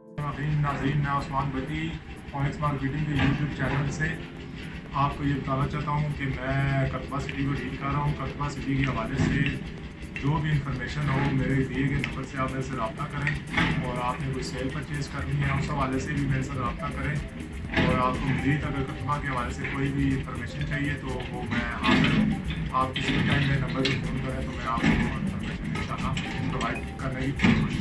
नाजरीन मैं Usman Bhatti points marketing के यूट्यूब चैनल से आपको ये बताना चाहता हूँ कि मैं कतबा सिटी को डील कर रहा हूँ। कतबा सिटी के हवाले से जो भी इंफॉर्मेशन हो, मेरे दिए गए नंबर से आप मेरे से रबता करें और आपने कोई सेल परचेज़ करनी है, उस हवाले से भी मेरे से रबता करें। और आपको मजीद अगर कतबा के हवाले से कोई भी इंफॉर्मेशन चाहिए तो वो मैं हाजिर हूँ। आप किसी भी टाइम मेरे नंबर पर फ़ोन करें तो मैं आपको इन्फॉर्मेशन प्रोवाइड करने की कोशिश